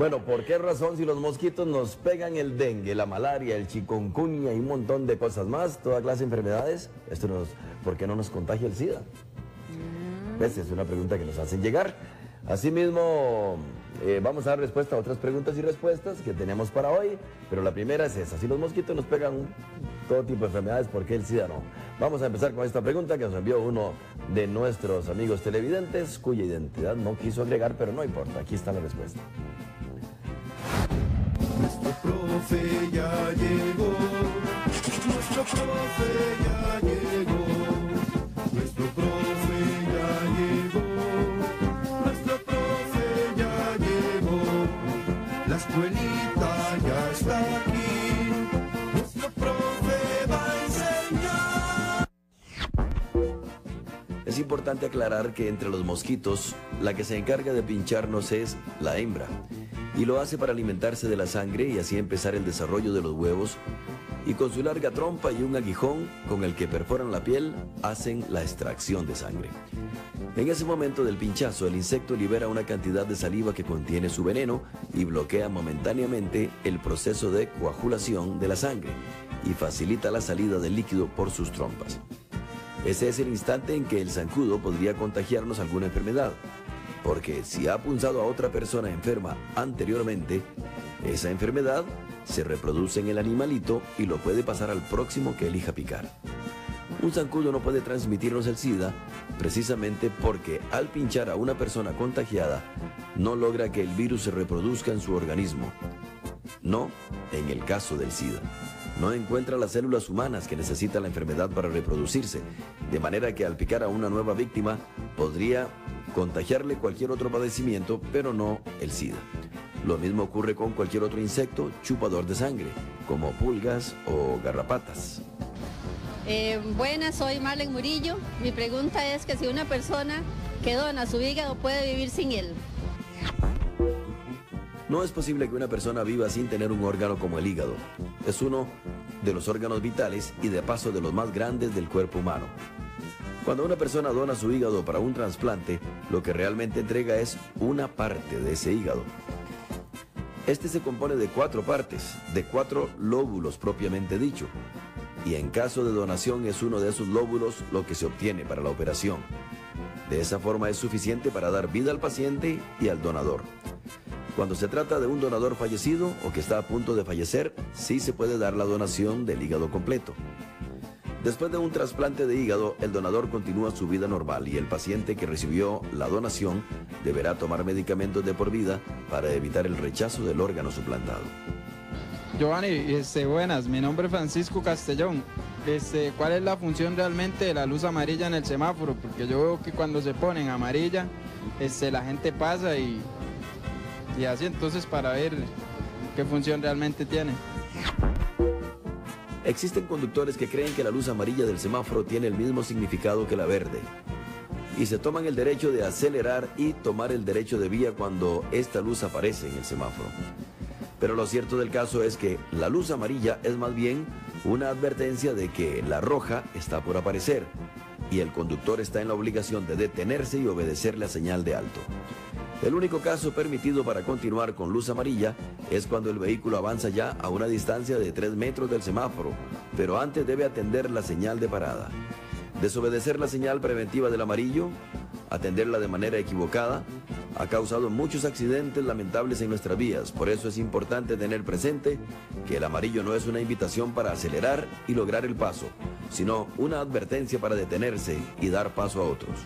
Bueno, ¿por qué razón si los mosquitos nos pegan el dengue, la malaria, el chikungunya y un montón de cosas más, toda clase de enfermedades, esto nos, ¿por qué no nos contagia el SIDA? Esa es una pregunta que nos hacen llegar. Asimismo, eh, vamos a dar respuesta a otras preguntas y respuestas que tenemos para hoy, pero la primera es esa. Si los mosquitos nos pegan todo tipo de enfermedades, ¿por qué el SIDA no? Vamos a empezar con esta pregunta que nos envió uno de nuestros amigos televidentes, cuya identidad no quiso agregar, pero no importa, aquí está la respuesta. Nuestro profe ya llegó, nuestro profe ya llegó, nuestro profe ya llegó, nuestro profe ya llegó, la escuelita ya está aquí, nuestro profe va a enseñar. Es importante aclarar que entre los mosquitos, la que se encarga de pincharnos es la hembra, y lo hace para alimentarse de la sangre y así empezar el desarrollo de los huevos, y con su larga trompa y un aguijón con el que perforan la piel, hacen la extracción de sangre. En ese momento del pinchazo, el insecto libera una cantidad de saliva que contiene su veneno y bloquea momentáneamente el proceso de coagulación de la sangre y facilita la salida del líquido por sus trompas. Ese es el instante en que el zancudo podría contagiarnos alguna enfermedad, porque si ha punzado a otra persona enferma anteriormente, esa enfermedad se reproduce en el animalito y lo puede pasar al próximo que elija picar. Un zancudo no puede transmitirnos el SIDA precisamente porque al pinchar a una persona contagiada no logra que el virus se reproduzca en su organismo. No en el caso del SIDA. No encuentra las células humanas que necesita la enfermedad para reproducirse, de manera que al picar a una nueva víctima podría contagiarle cualquier otro padecimiento, pero no el SIDA. Lo mismo ocurre con cualquier otro insecto chupador de sangre, como pulgas o garrapatas. Eh, buenas, soy Marlen Murillo. Mi pregunta es que si una persona que dona su hígado puede vivir sin él. No es posible que una persona viva sin tener un órgano como el hígado. Es uno de los órganos vitales y de paso de los más grandes del cuerpo humano. Cuando una persona dona su hígado para un trasplante, lo que realmente entrega es una parte de ese hígado. Este se compone de cuatro partes, de cuatro lóbulos propiamente dicho, y en caso de donación es uno de esos lóbulos lo que se obtiene para la operación. De esa forma es suficiente para dar vida al paciente y al donador. Cuando se trata de un donador fallecido o que está a punto de fallecer, sí se puede dar la donación del hígado completo. Después de un trasplante de hígado, el donador continúa su vida normal y el paciente que recibió la donación deberá tomar medicamentos de por vida para evitar el rechazo del órgano suplantado. Giovanni, este, buenas, mi nombre es Francisco Castellón. Este, ¿Cuál es la función realmente de la luz amarilla en el semáforo? Porque yo veo que cuando se ponen amarilla, este, la gente pasa y, y así entonces para ver qué función realmente tiene. Existen conductores que creen que la luz amarilla del semáforo tiene el mismo significado que la verde y se toman el derecho de acelerar y tomar el derecho de vía cuando esta luz aparece en el semáforo. Pero lo cierto del caso es que la luz amarilla es más bien una advertencia de que la roja está por aparecer y el conductor está en la obligación de detenerse y obedecer la señal de alto. El único caso permitido para continuar con luz amarilla es cuando el vehículo avanza ya a una distancia de 3 metros del semáforo, pero antes debe atender la señal de parada. Desobedecer la señal preventiva del amarillo, atenderla de manera equivocada, ha causado muchos accidentes lamentables en nuestras vías. Por eso es importante tener presente que el amarillo no es una invitación para acelerar y lograr el paso, sino una advertencia para detenerse y dar paso a otros.